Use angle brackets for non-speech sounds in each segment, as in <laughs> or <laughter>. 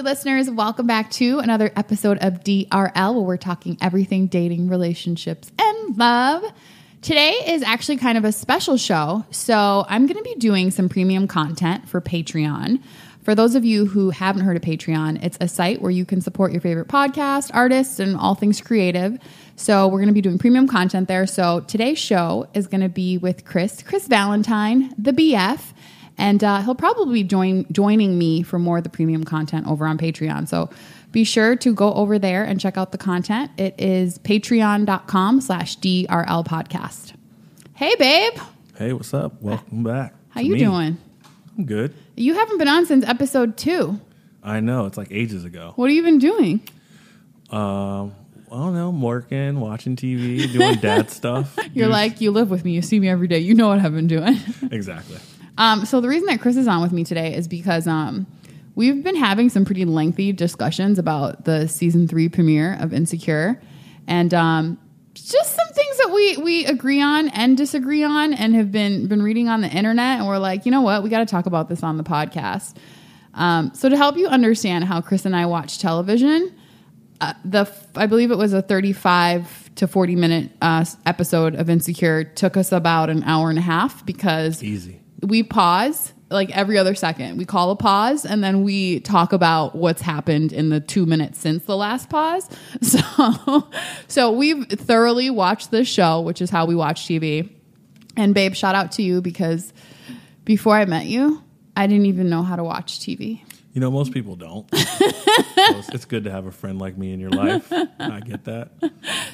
lovely listeners. Welcome back to another episode of DRL where we're talking everything dating, relationships, and love. Today is actually kind of a special show. So, I'm going to be doing some premium content for Patreon. For those of you who haven't heard of Patreon, it's a site where you can support your favorite podcast, artists, and all things creative. So, we're going to be doing premium content there. So, today's show is going to be with Chris, Chris Valentine, the BF and uh, he'll probably join joining me for more of the premium content over on Patreon. So be sure to go over there and check out the content. It is patreon.com slash DRL podcast. Hey, babe. Hey, what's up? Welcome back. How you me. doing? I'm good. You haven't been on since episode two. I know. It's like ages ago. What have you been doing? Um, I don't know, I'm working, watching TV, doing dad <laughs> stuff. You're like, you live with me, you see me every day, you know what I've been doing. exactly. Um, so the reason that Chris is on with me today is because um, we've been having some pretty lengthy discussions about the season three premiere of Insecure, and um, just some things that we we agree on and disagree on, and have been been reading on the internet, and we're like, you know what, we got to talk about this on the podcast. Um, so to help you understand how Chris and I watch television, uh, the I believe it was a 35 to 40 minute uh, episode of Insecure took us about an hour and a half because easy we pause like every other second. We call a pause and then we talk about what's happened in the two minutes since the last pause. <laughs> So, so we've thoroughly watched this show, which is how we watch TV. And babe, shout out to you because before I met you, I didn't even know how to watch TV. You know, most people don't. <laughs> so it's, it's, good to have a friend like me in your life. I get that.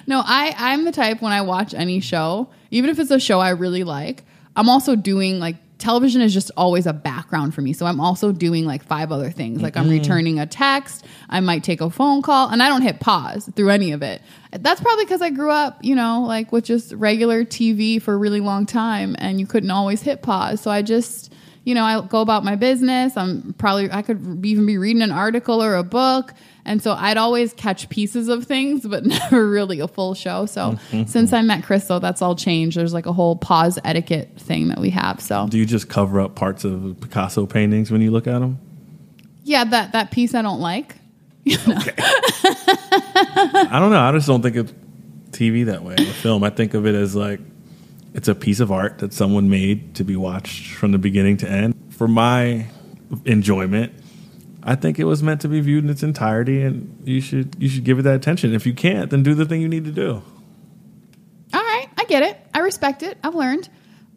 No, I I'm the type when I watch any show, even if it's a show I really like, I'm also doing like television is just always a background for me. So I'm also doing like five other things. Like I'm mm-hmm. returning a text, I might take a phone call, and I don't hit pause through any of it. That's probably because I grew up, you know, like with just regular TV for a really long time and you couldn't always hit pause. So I just, you know, I go about my business. I'm probably, I could even be reading an article or a book and so I'd always catch pieces of things, but <laughs> never really a full show. So mm-hmm. since I met Chris, though, that's all changed. There's like a whole pause etiquette thing that we have. So do you just cover up parts of Picasso paintings when you look at them? Yeah, that that piece I don't like. <laughs> okay. I don't know. I just don't think of TV that way. A film, I think of it as like it's a piece of art that someone made to be watched from the beginning to end. For my enjoyment, I think it was meant to be viewed in its entirety, and you should you should give it that attention. If you can't, then do the thing you need to do. All right, I get it. I respect it. I've learned.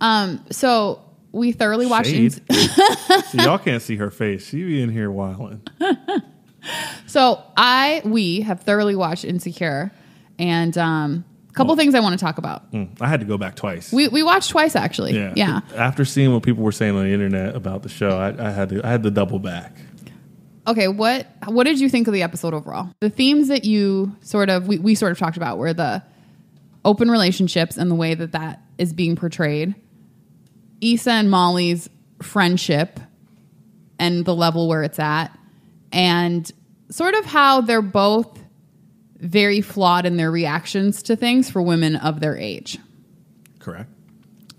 Um, so we thoroughly watched. Ins- so y'all can't see her face. She be in here whiling. <laughs> so I we have thoroughly watched Insecure, and um, a couple things I want to talk about. Mm, I had to go back twice. We we watched twice actually. Yeah. Yeah. After seeing what people were saying on the internet about the show, I, I had to I had to double back. Okay, what what did you think of the episode overall? The themes that you sort of we, we sort of talked about were the open relationships and the way that that is being portrayed. Issa and Molly's friendship and the level where it's at and sort of how they're both very flawed in their reactions to things for women of their age. Correct.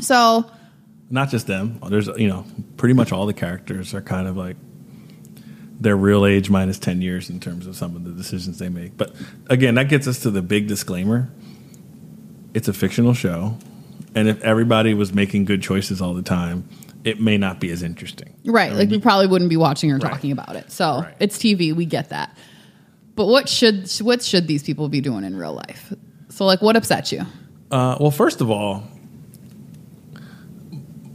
So, not just them. There's you know, pretty much all the characters are kind of like their real age minus 10 years in terms of some of the decisions they make. But again, that gets us to the big disclaimer it's a fictional show. And if everybody was making good choices all the time, it may not be as interesting. Right. like we probably wouldn't be watching or right. talking about it. So right. it's TV. We get that. But what should what should these people be doing in real life? So like, what upsets you? Uh, well, first of all,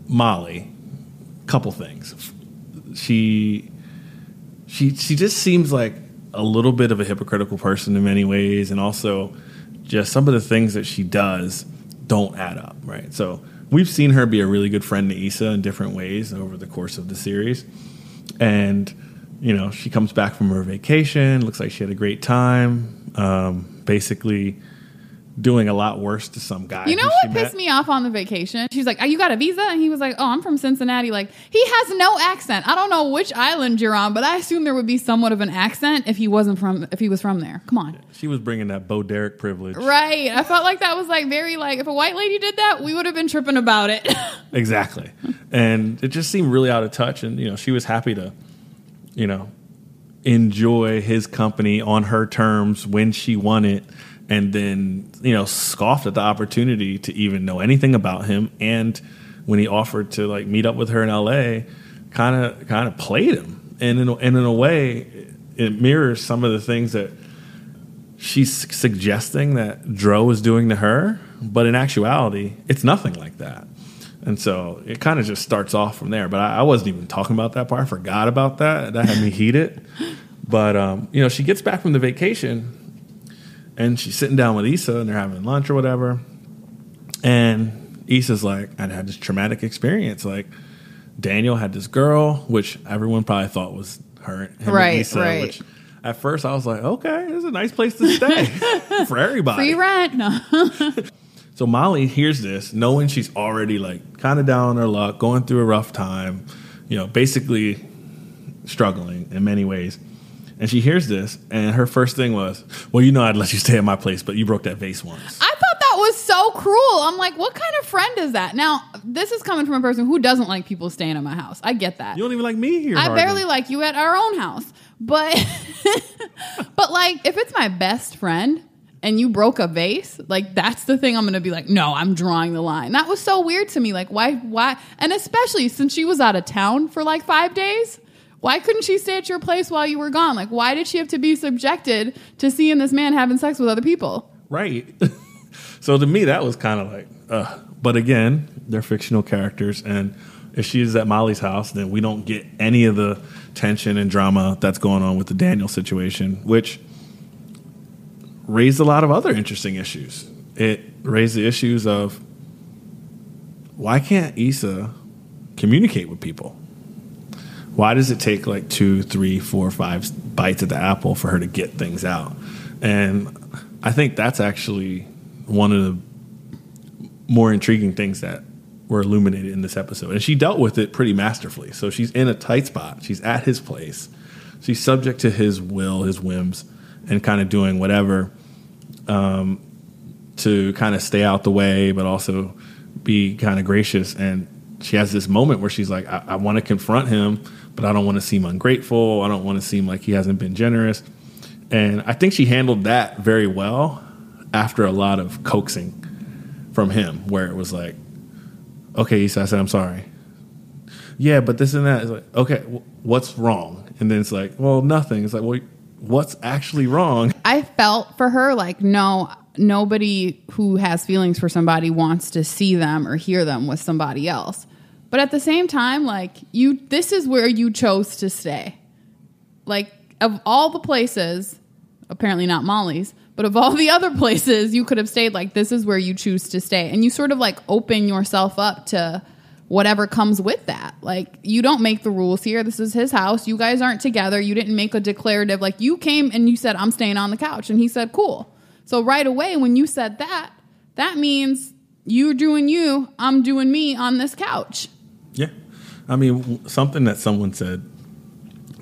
Molly, couple things. She she she just seems like a little bit of a hypocritical person in many ways, and also just some of the things that she does don't add up, right? So we've seen her be a really good friend to Issa in different ways over the course of the series, and you know she comes back from her vacation, looks like she had a great time. Um, basically doing a lot worse to some guy. You know what pissed met. me off on the vacation? She's like, oh, "You got a visa?" And he was like, "Oh, I'm from Cincinnati." Like he has no accent. I don't know which island you're on, but I assume there would be somewhat of an accent if he wasn't from if he was from there. Come on. She was bringing that Bo Derek privilege, right? I felt like that was like very like if a white lady did that, we would have been tripping about it. <laughs> exactly, and it just seemed really out of touch. And you know, she was happy to, you know, enjoy his company on her terms when she wanted and then you know scoffed at the opportunity to even know anything about him. And when he offered to like meet up with her in LA kind of kind of played him. And in and in a way it mirrors some of the things that she's suggesting that Dro is doing to her. But in actuality it's nothing like that and so it kind of just starts off from there. But I, I, wasn't even talking about that part. I forgot about that. That had me heated. But um, you know, she gets back from the vacation, and she's sitting down with Issa, and they're having lunch or whatever. And Issa's like, "I had this traumatic experience. Like, Daniel had this girl, which everyone probably thought was her, right, Issa, right. Which at first I was like, okay, this is a nice place to stay <laughs> for everybody. Free rent. No. <laughs> So Molly hears this, knowing she's already like kind of down on her luck, going through a rough time, you know, basically struggling in many ways. And she hears this, and her first thing was, "Well, you know, I'd let you stay at my place, but you broke that vase once." I thought that was so cruel. I'm like, what kind of friend is that? Now, this is coming from a person who doesn't like people staying at my house. I get that. You don't even like me here. I hardly. barely like you at our own house, but <laughs> but like, if it's my best friend, and you broke a vase, like that's the thing I'm gonna be like, no, I'm drawing the line. That was so weird to me. Like, why, why? And especially since she was out of town for like five days, why couldn't she stay at your place while you were gone? Like, why did she have to be subjected to seeing this man having sex with other people? Right. <laughs> so to me, that was kind of like, uh, but again, they're fictional characters. And if she is at Molly's house, then we don't get any of the tension and drama that's going on with the Daniel situation, which raised a lot of other interesting issues. It raised the issues of why can't Issa communicate with people? Why does it take like two, three, four, five bites at the apple for her to get things out? And I think that's actually one of the more intriguing things that were illuminated in this episode. And she dealt with it pretty masterfully. So she's in a tight spot. She's at his place. She's subject to his will, his whims and kind of doing whatever um, to kind of stay out the way, but also be kind of gracious. And she has this moment where she's like, I, I want to confront him, but I don't want to seem ungrateful. I don't want to seem like he hasn't been generous. And I think she handled that very well after a lot of coaxing from him, where it was like, okay, Issa, I said, I'm sorry. Yeah, but this and that is like, okay, what's wrong? And then it's like, well, nothing. It's like, well, what's actually wrong. <laughs> I felt for her like, no, nobody who has feelings for somebody wants to see them or hear them with somebody else. But at the same time, like, you, this is where you chose to stay. Like, of all the places, apparently not Molly's, but of all the other places you could have stayed, like, this is where you choose to stay. And you sort of like open yourself up to, whatever comes with that. Like, you don't make the rules here. This is his house. You guys aren't together. You didn't make a declarative. Like, you came and you said, I'm staying on the couch. And he said, cool. So, right away, when you said that, that means you're doing you, I'm doing me on this couch. Yeah. I mean, something that someone said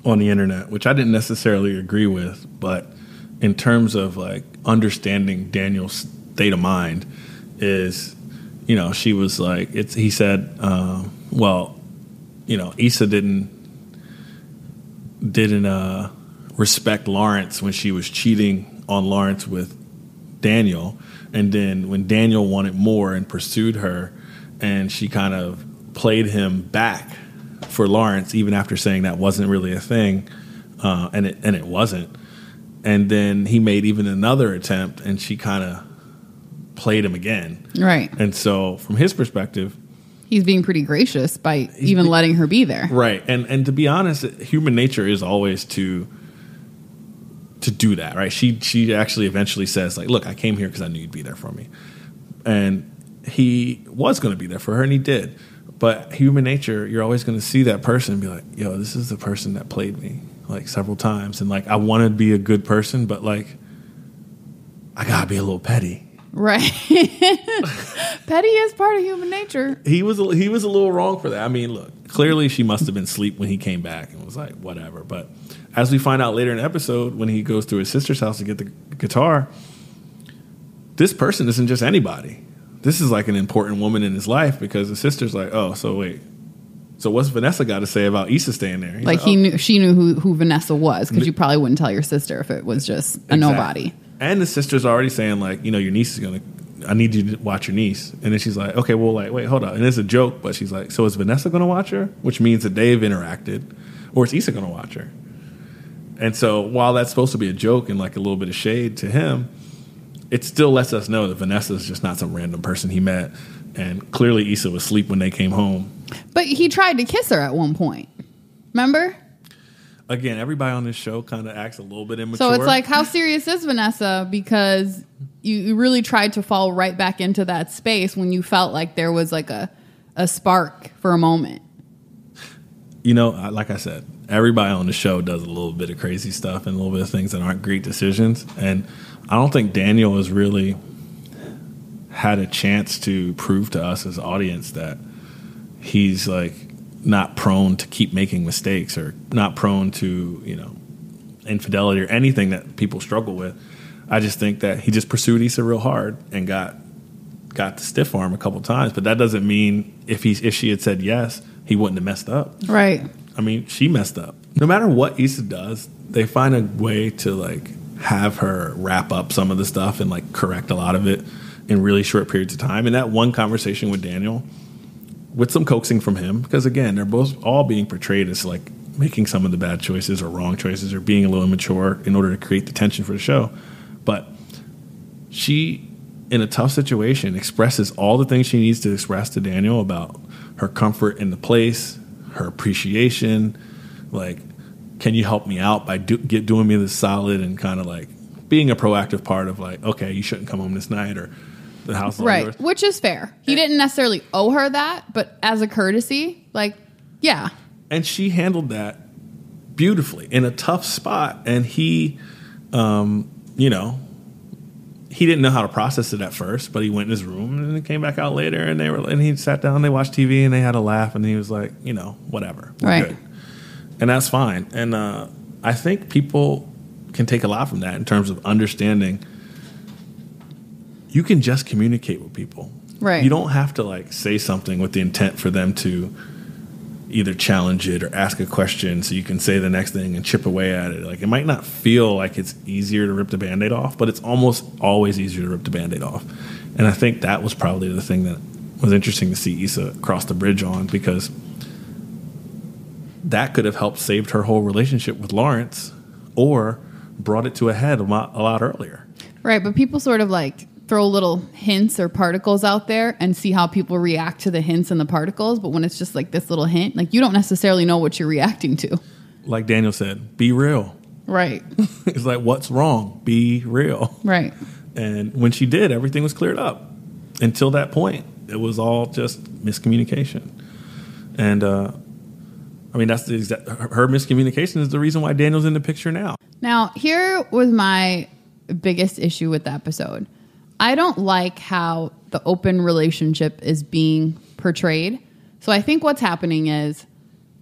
on the internet, which I didn't necessarily agree with, but in terms of like understanding Daniel's state of mind, is you know, she was like, it's, he said, uh, well, you know, Issa didn't, didn't, uh, respect Lawrence when she was cheating on Lawrence with Daniel. And then when Daniel wanted more and pursued her, and she kind of played him back for Lawrence, even after saying that wasn't really a thing, uh, and it and it wasn't. And then he made even another attempt, and she kind of played him again. Right. And so, from his perspective, he's being pretty gracious by even letting her be there. Right. And and to be honest, human nature is always to to do that, right? She she actually eventually says like, "Look, I came here because I knew you'd be there for me." And he was going to be there for her and he did. But human nature, you're always going to see that person and be like, "Yo, this is the person that played me like several times." And like I want to be a good person, but like I got to be a little petty Right. <laughs> Petty is part of human nature. He was a, he was a little wrong for that. I mean, look, clearly she must have been asleep when he came back and was like, whatever. But as we find out later in the episode, when he goes to his sister's house to get the guitar, this person isn't just anybody. This is like an important woman in his life because the sister's like, oh, so wait, So what's Vanessa got to say about Issa staying there? He's Like he "Oh, knew, she knew who, who Vanessa was because you probably wouldn't tell your sister if it was just a Exactly. nobody. And the sister's already saying like, you know, your niece is gonna. I need you to watch your niece. And then she's like, okay, well, like, wait, hold on. And it's a joke, but she's like, so is Vanessa gonna watch her? Which means that they've interacted, or is Issa gonna watch her? And so while that's supposed to be a joke and like a little bit of shade to him, it still lets us know that Vanessa is just not some random person he met. And clearly Issa was asleep when they came home. But he tried to kiss her at one point. Remember? Again, everybody on this show kind of acts a little bit immature. So it's like, how serious is Vanessa? Because you, you really tried to fall right back into that space when you felt like there was like a, a spark for a moment. you know, like I said, everybody on the show does a little bit of crazy stuff and a little bit of things that aren't great decisions. And I don't think Daniel has really had a chance to prove to us as audience that he's like not prone to keep making mistakes or not prone to, you know, infidelity or anything that people struggle with. I just think that he just pursued Issa real hard and got got the stiff arm a couple times. But that doesn't mean if he's if she had said yes, he wouldn't have messed up. Right. I mean, she messed up. No matter what Issa does, they find a way to like have her wrap up some of the stuff and like correct a lot of it in really short periods of time. And that one conversation with Daniel, with some coaxing from him, because again, they're both all being portrayed as like making some of the bad choices or wrong choices or being a little immature in order to create the tension for the show. But she, in a tough situation, expresses all the things she needs to express to Daniel about her comfort in the place, her appreciation, like, can you help me out by do, get doing me this solid and kind of like being a proactive part of like, okay, you shouldn't come home this night or the house Right. Which is fair. He didn't necessarily owe her that, but as a courtesy, like, yeah. and she handled that beautifully in a tough spot and he um, you know he didn't know how to process it at first but he went in his room and then came back out later and they were and he sat down they watched tv and they had a laugh and he was like you know whatever we're Right. good and that's fine and uh, i think people can take a lot from that in terms of understanding you can just communicate with people Right. you don't have to like say something with the intent for them to either challenge it or ask a question so you can say the next thing and chip away at it. Like it might not feel like it's easier to rip the band-aid off, but it's almost always easier to rip the band-aid off. And I think that was probably the thing that was interesting to see Issa cross the bridge on because that could have helped saved her whole relationship with Lawrence or brought it to a head a lot, a lot earlier. Right. But people sort of like throw little hints or particles out there and see how people react to the hints and the particles. But when it's just like this little hint, like you don't necessarily know what you're reacting to. Like Daniel said, be real. Right. <laughs> it's like, what's wrong? Be real. Right. And when she did, everything was cleared up. Until that point, it was all just miscommunication. And uh, I mean, that's the exact, her her miscommunication is the reason why Daniel's in the picture now. Now, here was my biggest issue with the episode. I don't like how the open relationship is being portrayed. So I think what's happening is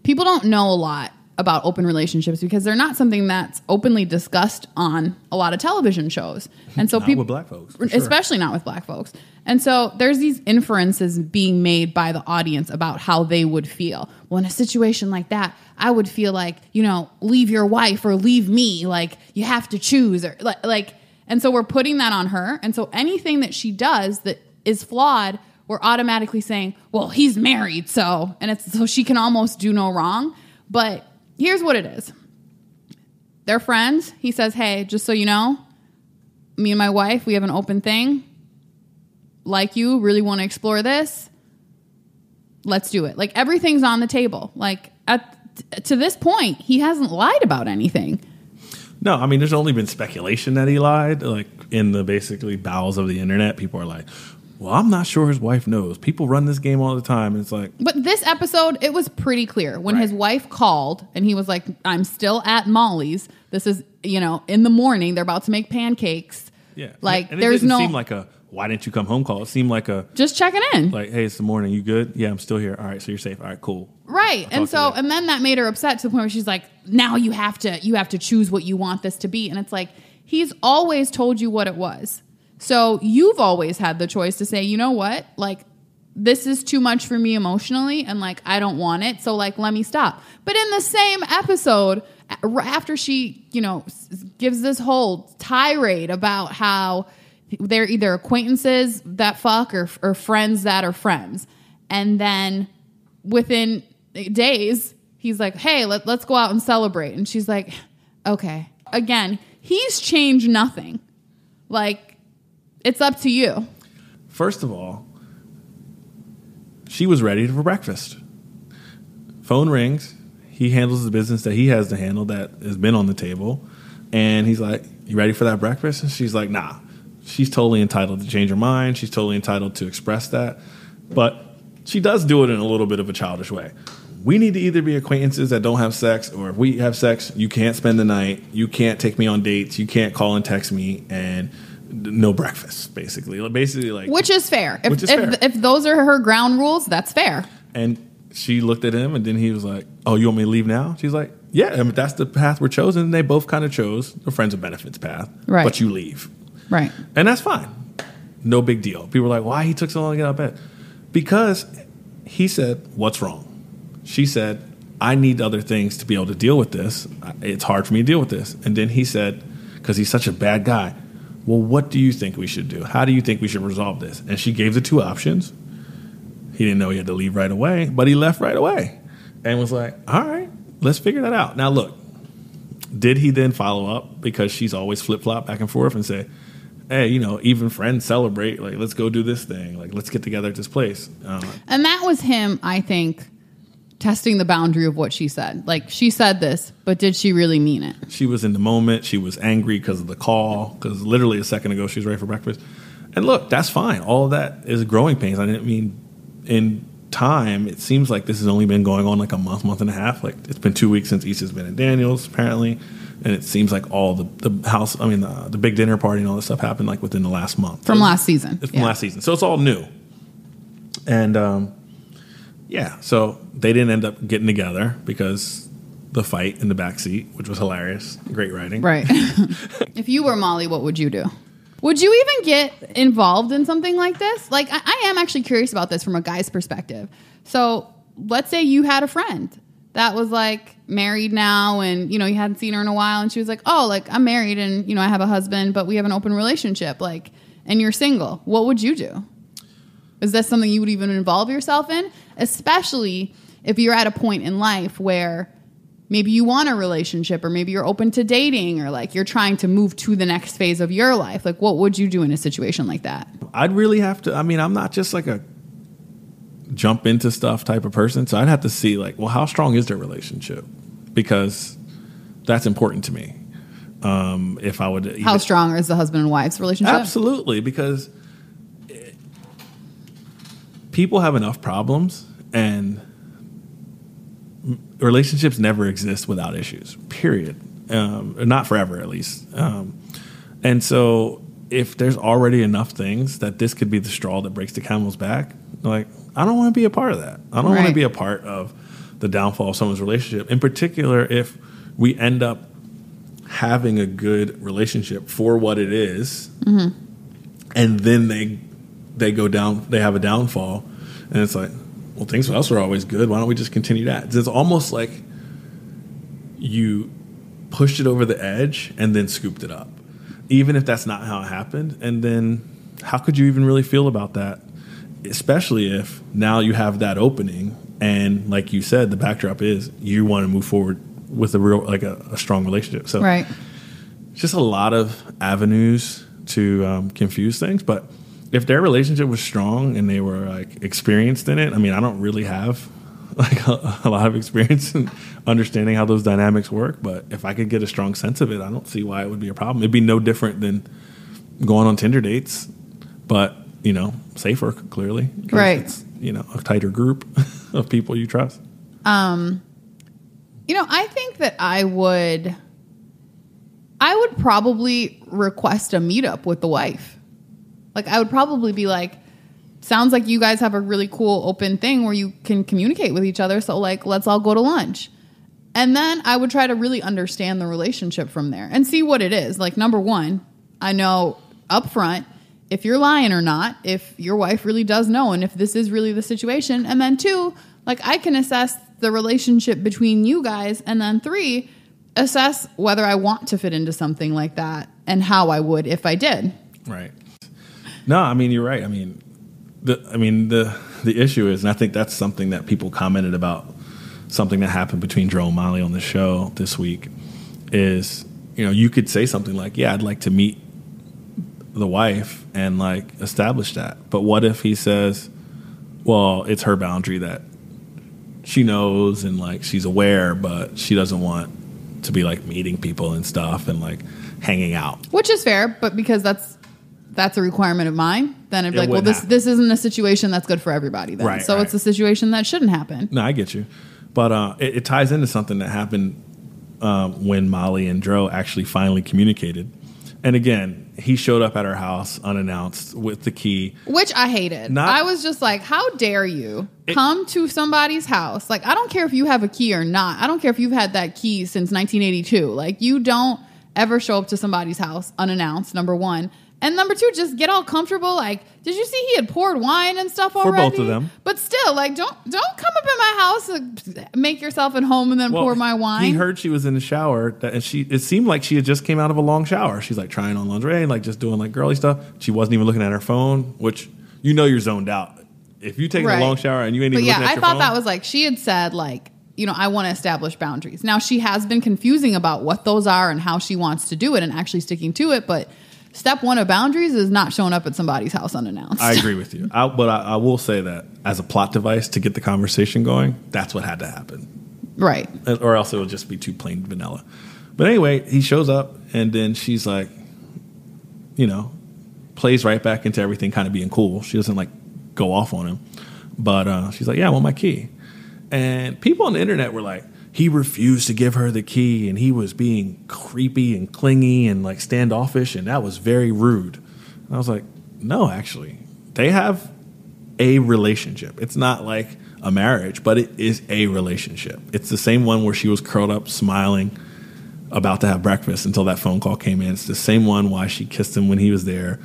people don't know a lot about open relationships because they're not something that's openly discussed on a lot of television shows. And so people with black folks, sure. especially not with black folks. And so there's these inferences being made by the audience about how they would feel. Well, in a situation like that, I would feel like, you know, leave your wife or leave me. Like you have to choose or like, like and so we're putting that on her. And so anything that she does that is flawed, we're automatically saying, well, he's married. So, and it's so she can almost do no wrong. But here's what it is they're friends. He says, hey, just so you know, me and my wife, we have an open thing. Like you, really want to explore this? Let's do it. Like everything's on the table. Like at to this point, he hasn't lied about anything. No, I mean, there's only been speculation that he lied. Like in the basically bowels of the internet, people are like, well, I'm not sure his wife knows. People run this game all the time. And it's like, But this episode, it was pretty clear when his wife called and he was like, I'm still at Molly's. This is, you know, in the morning. They're about to make pancakes. yeah. Like, and it there's didn't no. seem like a, why didn't you come home call? It seemed like a, just checking in. like, hey, it's the morning. You good? Yeah, I'm still here. All right, so you're safe. All right, cool. Right. talk And so and then that made her upset to the point where she's like, now you have to you have to choose what you want this to be. And it's like, he's always told you what it was. So you've always had the choice to say, you know what? Like this is too much for me emotionally and like I don't want it. So like let me stop. But in the same episode after she, you know, gives this whole tirade about how they're either acquaintances that fuck or or friends that are friends. And then within days, he's like, "Hey, let, let's go out and celebrate." And she's like, "Okay." Again, he's changed nothing. Like it's up to you. First of all, she was ready for breakfast. Phone rings. He handles the business that he has to handle that has been on the table. And he's like, You ready for that breakfast? And she's like, Nah. She's totally entitled to change her mind. She's totally entitled to express that. But she does do it in a little bit of a childish way. We need to either be acquaintances that don't have sex, or if we have sex, you can't spend the night. You can't take me on dates. You can't call and text me, and no breakfast, basically. Basically, like Which is fair. If, is if, fair. if those are her ground rules, that's fair. And she looked at him, and then he was like, "Oh, you want me to leave now?" She's like, "Yeah, I mean, that's the path we're chosen." And they both kind of chose the friends with benefits path, Right. But you leave, Right. and that's fine. No big deal. People were like, "Why he took so long to get out of bed?" Because he said, "What's wrong?" She said, "I need other things to be able to deal with this. It's hard for me to deal with this." And then he said, "Because he's such a bad guy." Well, what do you think we should do? How do you think we should resolve this? And she gave the two options. He didn't know he had to leave right away, but he left right away and was like, all right, let's figure that out. Now, look, did he then follow up because she's always flip flop back and forth and say, hey, you know, even friends celebrate, like, let's go do this thing, like, let's get together at this place. Uh, And that was him, I think, testing the boundary of what she said. Like she said this, but did she really mean it? she was in the moment. She was angry because of the call, because literally a second ago she was ready for breakfast. And look, that's fine. All of that is growing pains. I didn't mean in time, it seems like this has only been going on like a month, month and a half. Like it's been two weeks since Issa's been in Daniels, apparently. And it seems like all the, the house, I mean, the, the big dinner party and all this stuff happened like within the last month. From So last season. It's from Yeah. last season. So it's all new. And um, yeah, so they didn't end up getting together because the fight in the back seat, which was hilarious. Great writing. Right. <laughs> if you were Molly, what would you do? Would you even get involved in something like this? Like, I, I am actually curious about this from a guy's perspective. So, let's say you had a friend that was like married now and, you know, you hadn't seen her in a while and she was like, oh, like, I'm married and, you know, I have a husband, but we have an open relationship. Like, and you're single. What would you do? Is that something you would even involve yourself in? Especially if you're at a point in life where maybe you want a relationship or maybe you're open to dating or like you're trying to move to the next phase of your life. Like, what would you do in a situation like that? I'd really have to, I mean, I'm not just like a jump into stuff type of person. So I'd have to see, like, well, how strong is their relationship? Because that's important to me. Um, if I would. How strong is the husband and wife's relationship? Absolutely, because it- people have enough problems, and relationships never exist without issues. Period. Um, not forever, at least. Um, and so, if there's already enough things that this could be the straw that breaks the camel's back, like I don't want to be a part of that. I don't want to be a part of the downfall of someone's relationship. In particular, if we end up having a good relationship for what it is, mm-hmm. and then they they go down, they have a downfall, and it's like, well, things for us are always good. Why don't we just continue that? It's almost like you pushed it over the edge and then scooped it up, even if that's not how it happened. And then, how could you even really feel about that? Especially if now you have that opening, and like you said, the backdrop is you want to move forward with a real, like a, a strong relationship. So, right. just a lot of avenues to um, confuse things. But if their relationship was strong and they were like experienced in it, I mean, I don't really have <laughs> like a, a lot of experience in understanding how those dynamics work. But if I could get a strong sense of it, I don't see why it would be a problem. It'd be no different than going on Tinder dates, but you know, safer clearly. Right. It's, you know, a tighter group <laughs> of people you trust. Um, you know, I think that I would I would probably request a meetup with the wife. Like I would probably be like sounds like you guys have a really cool open thing where you can communicate with each other, so like let's all go to lunch. And then I would try to really understand the relationship from there and see what it is. Like number 1, I know up front if you're lying or not, if your wife really does know, and if this is really the situation. And then two, like I can assess the relationship between you guys. And then three, assess whether I want to fit into something like that and how I would if I did. Right. No, I mean you're right. I mean, the I mean the the issue is, and I think that's something that people commented about something that happened between Dro and Molly on the show this week is you know you could say something like, "Yeah, I'd like to meet the wife and like establish that," but what if he says, "Well, it's her boundary that she knows and like she's aware, but she doesn't want to be like meeting people and stuff and like hanging out." Which is fair, but because that's that's a requirement of mine, then I'd be It like, well, this happen. this isn't a situation that's good for everybody. Then, Right, so right. it's a situation that shouldn't happen. No, I get you, but uh, it, it ties into something that happened um, when Molly and Dro actually finally communicated. And again, he showed up at our house unannounced with the key. Which I hated. Not- I was just like, how dare you It- come to somebody's house? Like, I don't care if you have a key or not. I don't care if you've had that key since 1982. Like, you don't ever show up to somebody's house unannounced, number one. And number two, just get all comfortable. Like, did you see he had poured wine and stuff already? For both of them. But still, like, don't don't come up in my house and make yourself at home and then pour my wine. He heard she was in the shower, and she. It seemed like she had just came out of a long shower. She's like trying on lingerie, and like just doing like girly stuff. She wasn't even looking at her phone, which you know you're zoned out. If you take Right. a long shower and you ain't But even yeah, looking at I thought phone, that was like she had said like you know I want to establish boundaries. Now she has been confusing about what those are and how she wants to do it and actually sticking to it. But step one of boundaries is not showing up at somebody's house unannounced. I agree with you. I, but I, I will say that as a plot device to get the conversation going, that's what had to happen. right. or else it would just be too plain vanilla. But anyway, he shows up, and then she's like, you know, plays right back into everything kind of being cool. She doesn't like go off on him, but uh, she's like, yeah, I want my key. And people on the internet were like, he refused to give her the key, and he was being creepy and clingy and like standoffish, and that was very rude. And I was like, no, actually, they have a relationship. It's not like a marriage, but it is a relationship. It's the same one where she was curled up, smiling, about to have breakfast until that phone call came in. It's the same one why she kissed him when he was there.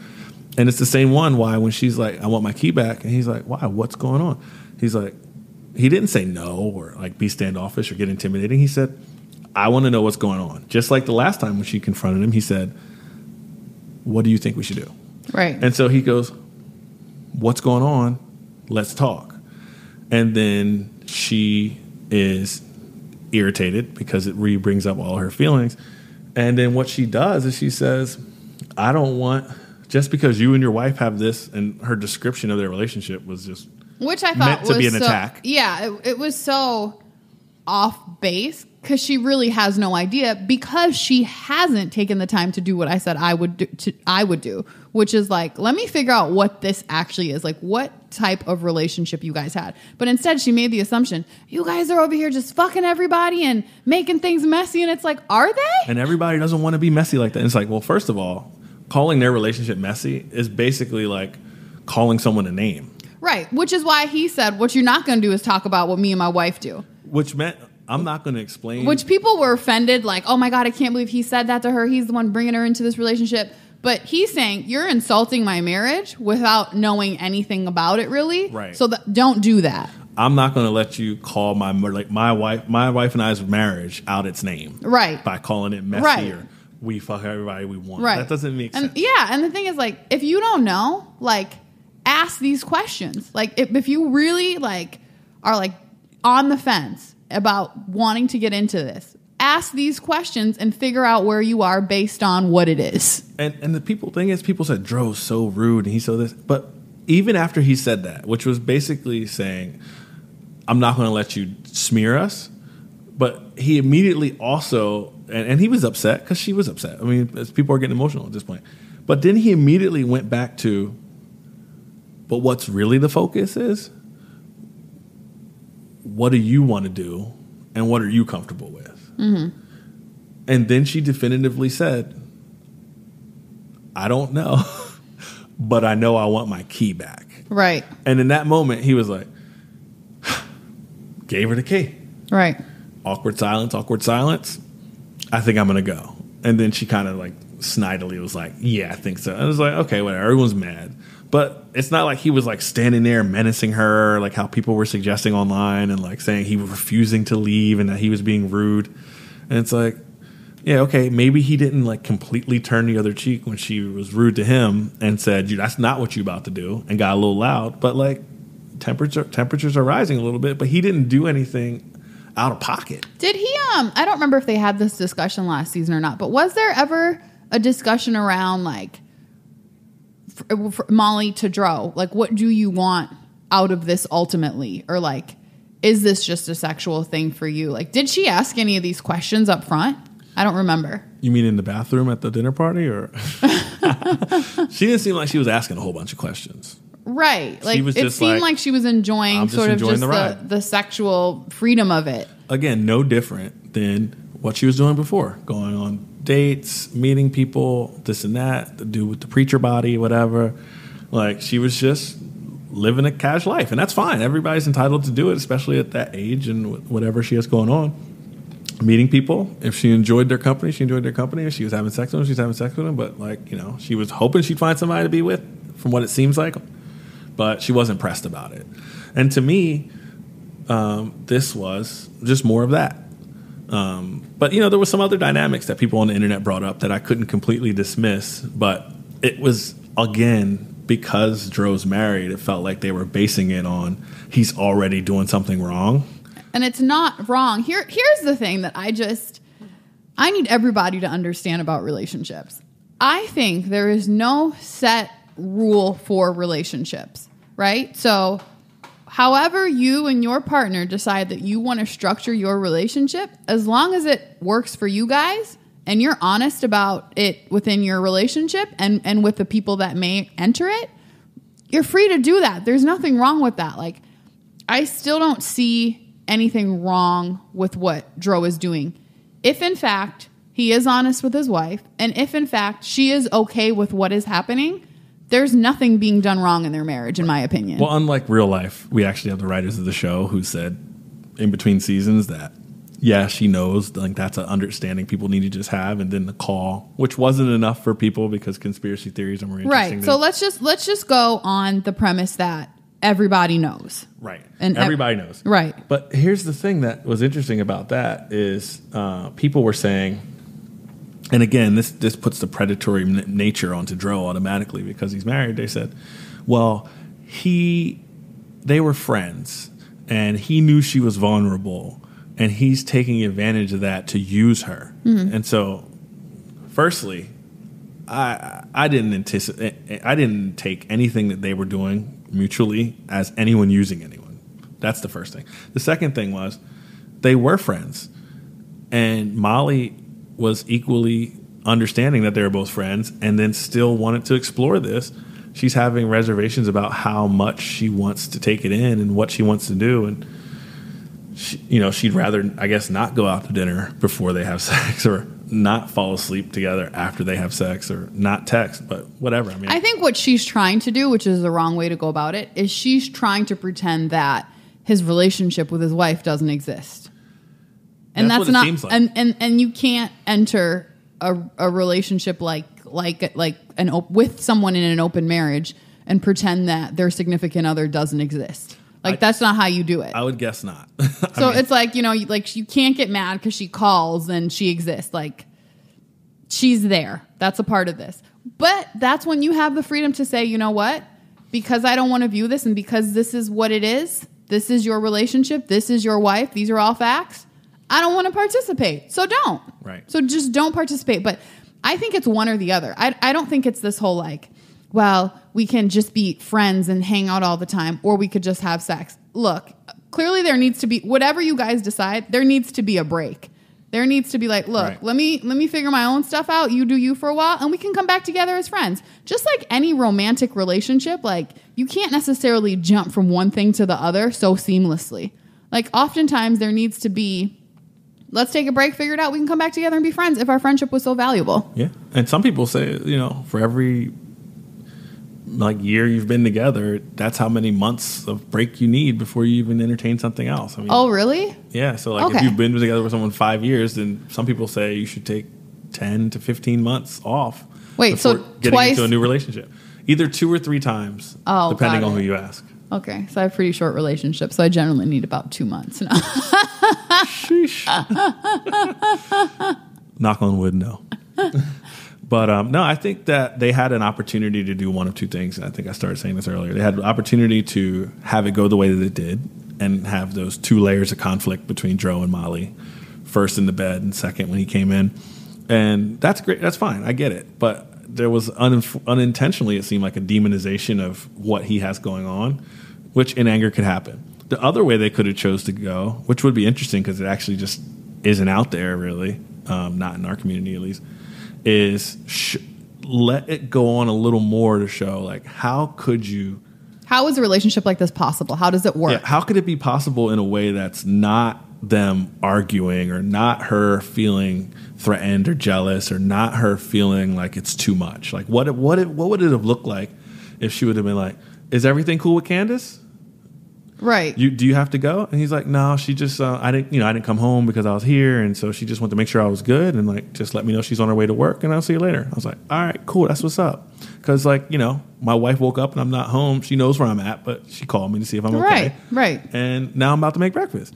And it's the same one why when she's like, I want my key back. And he's like, why? What's going on? He's like, he didn't say no or like be standoffish or get intimidating. He said, I want to know what's going on. Just like the last time when she confronted him, he said, What do you think we should do? Right. And so he goes, What's going on? Let's talk. And then she is irritated because it re brings up all her feelings. And then what she does is she says, I don't want, just because you and your wife have this, and her description of their relationship was just, Which I thought meant to was be an so, attack. Yeah, it, it was so off base because she really has no idea because she hasn't taken the time to do what I said I would do. To, I would do, which is like, let me figure out what this actually is, like what type of relationship you guys had. But instead, she made the assumption you guys are over here just fucking everybody and making things messy, and it's like, are they? and everybody doesn't want to be messy like that. And it's like, well, first of all, calling their relationship messy is basically like calling someone a name. Right, which is why he said, what you're not going to do is talk about what me and my wife do. which meant I'm not going to explain. Which people were offended, like, oh my God, I can't believe he said that to her. He's the one bringing her into this relationship. But he's saying, you're insulting my marriage without knowing anything about it, really. Right. So th- don't do that. I'm not going to let you call my like my wife my wife and I's marriage out its name Right. by calling it messy Right. or we fuck everybody we want. Right. That doesn't make and sense. yeah, and the thing is, like, if you don't know, like, ask these questions. Like, if, if you really like are like on the fence about wanting to get into this, ask these questions and figure out where you are based on what it is. And and the people thing is, people said Dro's so rude and he's so this. But even after he said that, which was basically saying, "I'm not going to let you smear us," but he immediately also and, and he was upset because she was upset. I mean, people are getting emotional at this point. But then he immediately went back to, but what's really the focus is, what do you want to do, and what are you comfortable with? Mm-hmm. And then she definitively said, I don't know, <laughs> but I know I want my key back. Right. And in that moment, he was like, <sighs> gave her the key. Right. Awkward silence, awkward silence. I think I'm going to go. And then she kind of like snidely was like, "Yeah, I think so." And I was like, "Okay, whatever." Everyone's mad, but it's not like he was like standing there menacing her, like how people were suggesting online, and like saying he was refusing to leave and that he was being rude. And it's like, yeah, okay, maybe he didn't like completely turn the other cheek when she was rude to him and said, You "That's not what you're about to do," and got a little loud. But like, temperature temperatures are rising a little bit, but he didn't do anything out of pocket. Did he? Um, I don't remember if they had this discussion last season or not. But was there ever a discussion around like Molly to Dro? Like, what do you want out of this ultimately, or like, is this just a sexual thing for you? Like, did she ask any of these questions up front? I don't remember. You mean in the bathroom at the dinner party, or <laughs> she didn't seem like she was asking a whole bunch of questions. Right. Like it seemed like, like, she was enjoying sort of the just the, ride." the, sexual freedom of it. Again, no different than what she was doing before, going on dates, meeting people, this and that, the dude with the preacher body, whatever. Like she was just living a cash life, and that's fine. Everybody's entitled to do it, especially at that age and whatever she has going on. Meeting people, if she enjoyed their company, she enjoyed their company. If she was having sex with them, she was having sex with them. But like you know, she was hoping she'd find somebody to be with, from what it seems like. But she wasn't pressed about it. And to me, um, this was just more of that. Um, but you know, there was some other dynamics that people on the internet brought up that I couldn't completely dismiss. But it was again because Dro's married. It felt like they were basing it on he's already doing something wrong. And it's not wrong. Here here's the thing that I just I need everybody to understand about relationships. I think there is no set rule for relationships, right? So however you and your partner decide that you want to structure your relationship, as long as it works for you guys and you're honest about it within your relationship and, and with the people that may enter it, you're free to do that. There's nothing wrong with that. Like, I still don't see anything wrong with what Dro is doing. If in fact he is honest with his wife, and if in fact she is okay with what is happening, there's nothing being done wrong in their marriage, in my opinion. Well, unlike real life, we actually have the writers of the show who said in between seasons that yeah, she knows like that's an understanding people need to just have, and then the call, which wasn't enough for people because conspiracy theories are more interesting. right. So let's just let's just go on the premise that everybody knows. Right. And And ev- everybody knows. Right. But here's the thing that was interesting about that is uh, people were saying, and again, this this puts the predatory n- nature onto Dro automatically because he's married. They said, well, he, they were friends, and he knew she was vulnerable, and he's taking advantage of that to use her. Mm-hmm. And so, firstly, I I didn't anticipate. Eh, eh, I didn't take anything that they were doing mutually as anyone using anyone. That's the first thing. The second thing was they were friends, and Molly was equally understanding that they were both friends, and then still wanted to explore this. She's having reservations about how much she wants to take it in and what she wants to do, and she, you know she'd rather I guess not go out to dinner before they have <laughs> sex or not fall asleep together after they have sex or not text but whatever I mean I think what she's trying to do, which is the wrong way to go about it, is she's trying to pretend that his relationship with his wife doesn't exist. And That's that's, not like. and, and and you can't enter a, a relationship like like like an op- with someone in an open marriage and pretend that their significant other doesn't exist. Like I- that's not how you do it. I would guess not <laughs> so it's like you know, you- like you can't get mad because she calls and she exists. Like she's there. That's a part of this. But that's when you have the freedom to say, you know what? Because I don't want to view this, and because this is what it is. This is your relationship. This is your wife. These are all facts. I don't want to participate. So don't. Right. So just don't participate. But I think it's one or the other. I, I don't think it's this whole like, well, we can just be friends and hang out all the time, or we could just have sex. Look, clearly there needs to be whatever you guys decide, there needs to be a break. There needs to be like, look, Right. let me let me figure my own stuff out. You do you for a while, and we can come back together as friends. Just like any romantic relationship, like you can't necessarily jump from one thing to the other so seamlessly. Like oftentimes there needs to be, let's take a break, figure it out. We can come back together and be friends if our friendship was so valuable. yeah and some people say you know for every like year you've been together that's how many months of break you need before you even entertain something else I mean Oh, really? yeah so like if you've been together with someone five years then some people say you should take ten to fifteen months off. Wait, so getting twice- into a new relationship, either two or three times, Oh, depending on who you ask. Okay, so I have pretty short relationships, so I generally need about two months. No. Sheesh. Knock on wood, no. <laughs> but um, no, I think that they had an opportunity to do one of two things. And I think I started saying this earlier. They had the opportunity to have it go the way that it did and have those two layers of conflict between Dro and Molly, first in the bed and second when he came in. And that's great. That's fine. I get it. But there was un- unintentionally, it seemed like a demonization of what he has going on, which in anger could happen. The other way they could have chose to go, which would be interesting because it actually just isn't out there really, um, not in our community at least, is sh- let it go on a little more to show like how could you How is a relationship like this possible? How does it work? yeah, how could it be possible in a way that's not them arguing or not her feeling threatened or jealous or not her feeling like it's too much? Like what what what would it have looked like if she would have been like, "Is everything cool with Candace? Right. You do you have to go?" And he's like, "No, she just uh, I didn't you know I didn't come home because I was here, and so she just wanted to make sure I was good and like just let me know she's on her way to work, and I'll see you later." I was like, "All right, cool, that's what's up." Because like you know, my wife woke up and I'm not home. She knows where I'm at, but she called me to see if I'm okay right. Right. and now I'm about to make breakfast.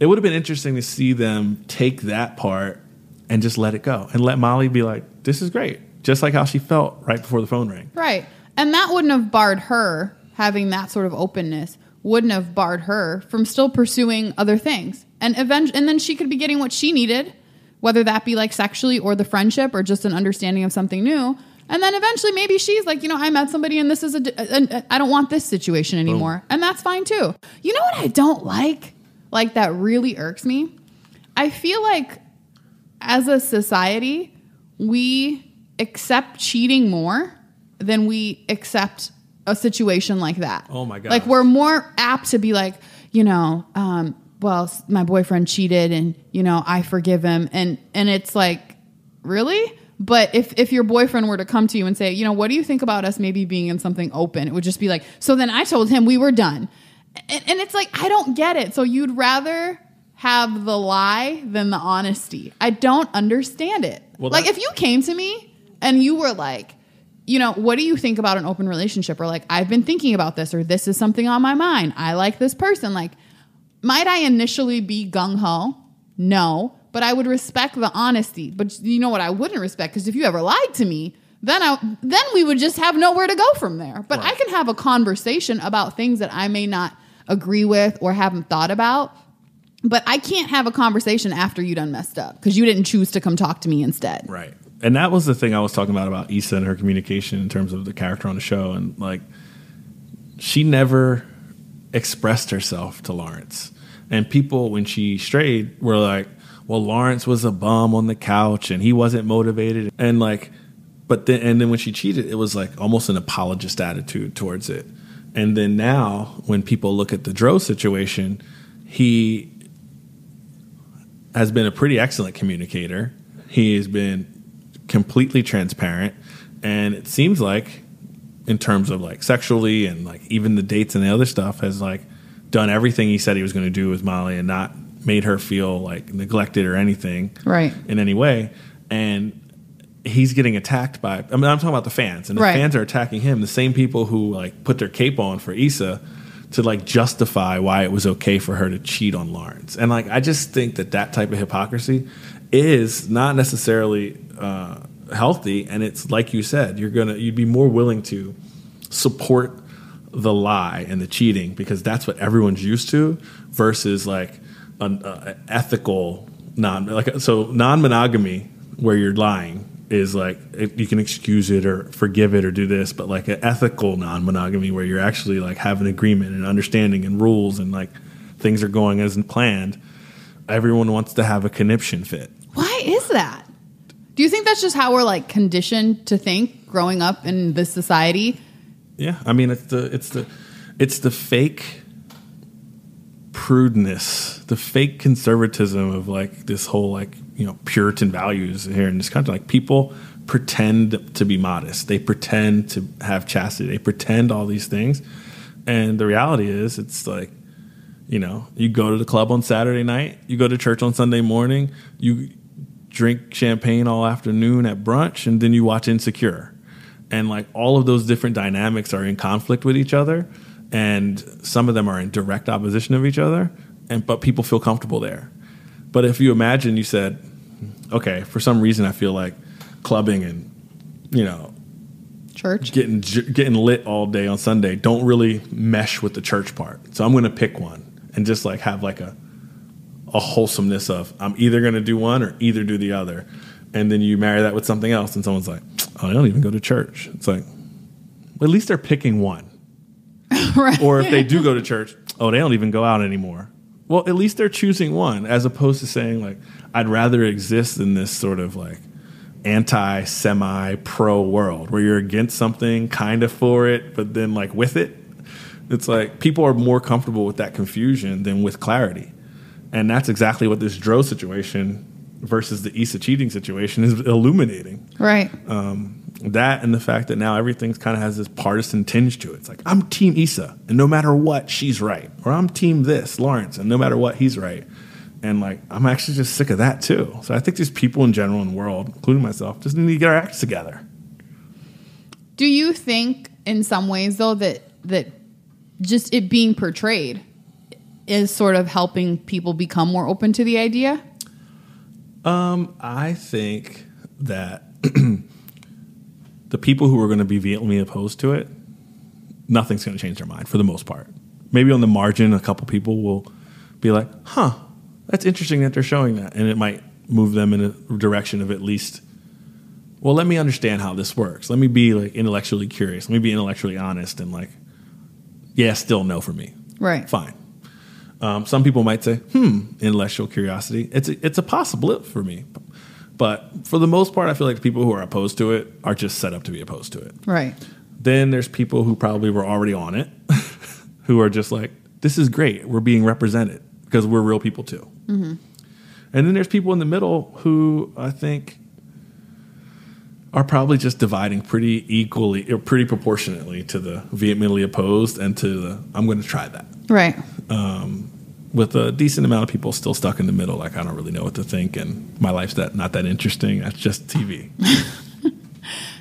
It would have been interesting to see them take that part and just let it go and let Molly be like, "This is great," just like how she felt right before the phone rang. Right. And that wouldn't have barred her having that sort of openness, wouldn't have barred her from still pursuing other things. And event- and then she could be getting what she needed, whether that be like sexually or the friendship or just an understanding of something new. And then eventually maybe she's like, you know, I met somebody and this is a, a, a I don't want this situation anymore. And that's fine too. You know what I don't like? Like that really irks me? I feel like as a society, we accept cheating more than we accept a situation like that. Oh my god! Like we're more apt to be like, you know, um, well, my boyfriend cheated, and you know, I forgive him, and and it's like, really. But if if your boyfriend were to come to you and say, you know, what do you think about us maybe being in something open? It would just be like, so then I told him we were done, and, and it's like I don't get it. So you'd rather have the lie than the honesty. I don't understand it. Well, like if you came to me and you were like, you know, what do you think about an open relationship? Or like, I've been thinking about this, or this is something on my mind. I like this person. Like, might I initially be gung ho? No, but I would respect the honesty. But you know what I wouldn't respect? Because if you ever lied to me, then I then we would just have nowhere to go from there. But I can have a conversation about things that I may not agree with or haven't thought about. But I can't have a conversation after you done messed up because you didn't choose to come talk to me instead. Right. And that was the thing I was talking about about Issa and her communication in terms of the character on the show. And like, she never expressed herself to Lawrence. And people, when she strayed, were like, well, Lawrence was a bum on the couch and he wasn't motivated. And like, but then, and then when she cheated, it was like almost an apologist attitude towards it. And then now, when people look at the Dro situation, he has been a pretty excellent communicator. He has been completely transparent, and it seems like, in terms of like sexually and like even the dates and the other stuff, has like done everything he said he was going to do with Molly and not made her feel like neglected or anything, Right. In any way, and he's getting attacked by. I mean, I'm talking about the fans, and the Right. fans are attacking him. The same people who like put their cape on for Issa to like justify why it was okay for her to cheat on Lawrence. And like, I just think that that type of hypocrisy is not necessarily uh, healthy. And it's like you said, you're gonna you'd be more willing to support the lie and the cheating because that's what everyone's used to versus like an uh, ethical non like so non monogamy where you're lying is like it, you can excuse it or forgive it or do this but like an ethical non monogamy where you're actually like have an agreement and understanding and rules and like things are going as planned everyone wants to have a conniption fit Why is that? Do you think that's just how we're like conditioned to think growing up in this society? Yeah, I mean it's the it's the it's the fake prudeness, the fake conservatism of like this whole like you know Puritan values here in this country. Like people pretend to be modest, they pretend to have chastity, they pretend all these things, and the reality is it's like you know you go to the club on Saturday night, you go to church on Sunday morning, you drink champagne all afternoon at brunch and then you watch Insecure. And like all of those different dynamics are in conflict with each other and some of them are in direct opposition of each other and but people feel comfortable there. But if you imagine you said, okay, for some reason I feel like clubbing and you know Church. getting getting lit all day on Sunday don't really mesh with the church part. So I'm going to pick one and just like have like a a wholesomeness of I'm either going to do one or either do the other. And then you marry that with something else and someone's like, "Oh, I don't even go to church." It's like well, at least they're picking one. <laughs> right. Or if they do go to church, "Oh, they don't even go out anymore." Well, at least they're choosing one as opposed to saying like I'd rather exist in this sort of like anti semi pro world where you're against something, kind of for it, but then like with it. It's like people are more comfortable with that confusion than with clarity. And that's exactly what this Dro situation versus the Issa cheating situation is illuminating. right. Um, that and the fact that now everything's kind of has this partisan tinge to it. It's like, I'm Team Issa, and no matter what, she's right. Or I'm Team this, Lawrence, and no matter what, he's right. And like, I'm actually just sick of that too. So I think there's people in general in the world, including myself, just need to get our acts together. Do you think, in some ways, though, that that just it being portrayed is sort of helping people become more open to the idea? Um, I think that <clears throat> the people who are going to be vehemently opposed to it, nothing's going to change their mind for the most part. Maybe on the margin, a couple people will be like, huh, that's interesting that they're showing that. And it might move them in a direction of at least, well, let me understand how this works. Let me be like intellectually curious. Let me be intellectually honest and like, yeah, still no for me. Right. Fine. Um, some people might say, hmm, intellectual curiosity. It's a, it's a possibility for me. But for the most part, I feel like the people who are opposed to it are just set up to be opposed to it. Right. Then there's people who probably were already on it <laughs> who are just like, this is great. We're being represented because we're real people too. And then there's people in the middle who I think are probably just dividing pretty equally or pretty proportionately to the vehemently opposed and to the I'm going to try that Right. Um, with a decent amount of people still stuck in the middle. Like I don't really know what to think, and my life's that not that interesting. That's just TV. <laughs>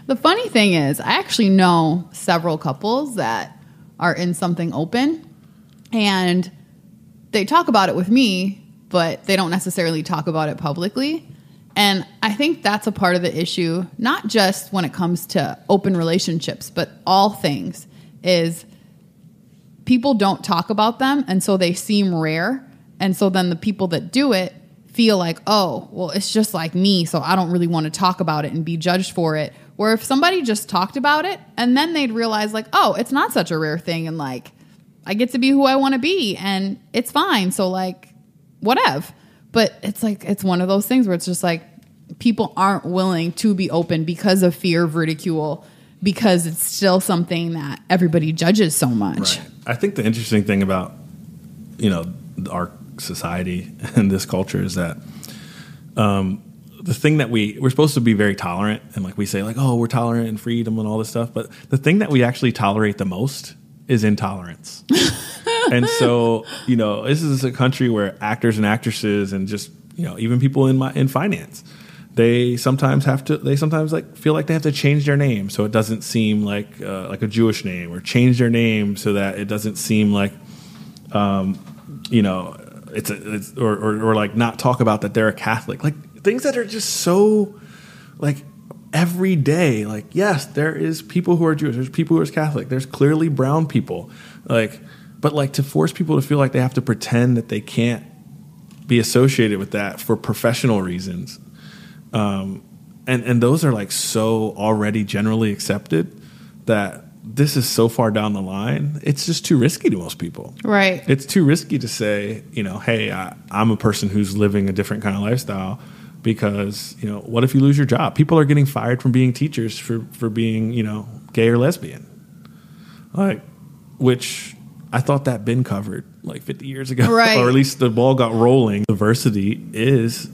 The funny thing is, I actually know several couples that are in something open and they talk about it with me, but they don't necessarily talk about it publicly. And I think that's a part of the issue, not just when it comes to open relationships, but all things is people don't talk about them and so they seem rare. And so then the people that do it feel like, oh, well, it's just like me, so I don't really want to talk about it and be judged for it. Where if somebody just talked about it and then they'd realize, like, oh, it's not such a rare thing, and like, I get to be who I want to be, and it's fine. So, like, whatever. But it's like, it's one of those things where it's just like, people aren't willing to be open because of fear of ridicule, because it's still something that everybody judges so much. I think the interesting thing about you know our society <laughs> and this culture is that um, the thing that we we're supposed to be very tolerant and like we say like oh we're tolerant and freedom and all this stuff, but the thing that we actually tolerate the most is intolerance. <laughs> and so you know this is a country where actors and actresses and just you know even people in my in finance they sometimes have to they sometimes like feel like they have to change their name so it doesn't seem like uh, like a Jewish name or change their name so that it doesn't seem like um, you know it's, a, it's or, or or like not talk about that they're a Catholic. Like things that are just so like every day like yes there is people who are Jewish there's people who are Catholic there's clearly brown people. Like but like to force people to feel like they have to pretend that they can't be associated with that for professional reasons um, and and those are like so already generally accepted that this is so far down the line it's just too risky to most people. Right. it's too risky to say you know hey I, i'm a person who's living a different kind of lifestyle because you know what if you lose your job? People are getting fired from being teachers for for being you know gay or lesbian. Like which i thought that been covered like 50 years ago <laughs> Right. or at least the ball got rolling diversity is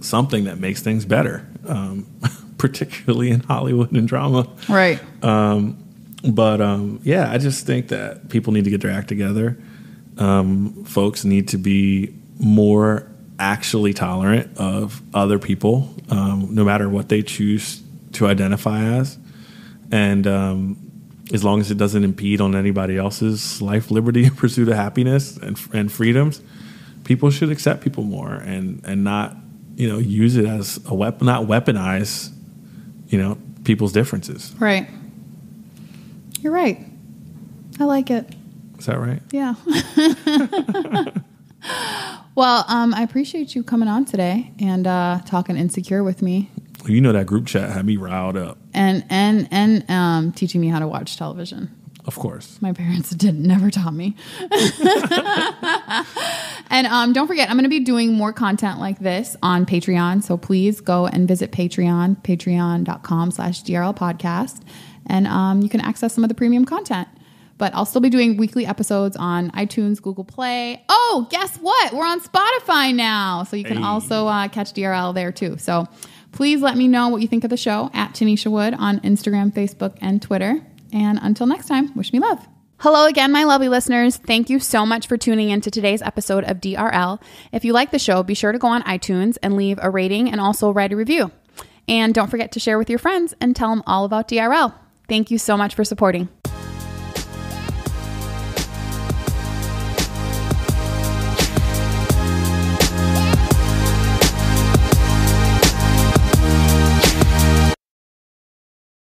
something that makes things better um, <laughs> particularly in hollywood and drama Right. but um, yeah, I just think that people need to get their act together. Um, folks need to be more actually tolerant of other people, um, no matter what they choose to identify as, and um, as long as it doesn't impede on anybody else's life, liberty, <laughs> pursuit of happiness, and and freedoms, people should accept people more and and not you know use it as a weapon, not weaponize you know people's differences. Right. You're right. I like it. Is that right? Yeah. <laughs> well, um, I appreciate you coming on today and uh, talking insecure with me, You know that group chat had me riled up. and and and um, teaching me how to watch television. Of course. My parents <laughs> did never taught me. <laughs> and um, don't forget, I'm going to be doing more content like this on Patreon. So please go and visit Patreon, patreon.com slash DRL podcast. And um, you can access some of the premium content. But I'll still be doing weekly episodes on iTunes, Google Play. Oh, guess what? We're on Spotify now. So you can Hey. also uh, catch DRL there too. So please let me know what you think of the show at Tennesha Wood on Instagram, Facebook, and Twitter. And until next time, wish me love. Hello again, my lovely listeners. Thank you so much for tuning in to today's episode of DRL. If you like the show, be sure to go on iTunes and leave a rating and also write a review. And don't forget to share with your friends and tell them all about DRL. Thank you so much for supporting.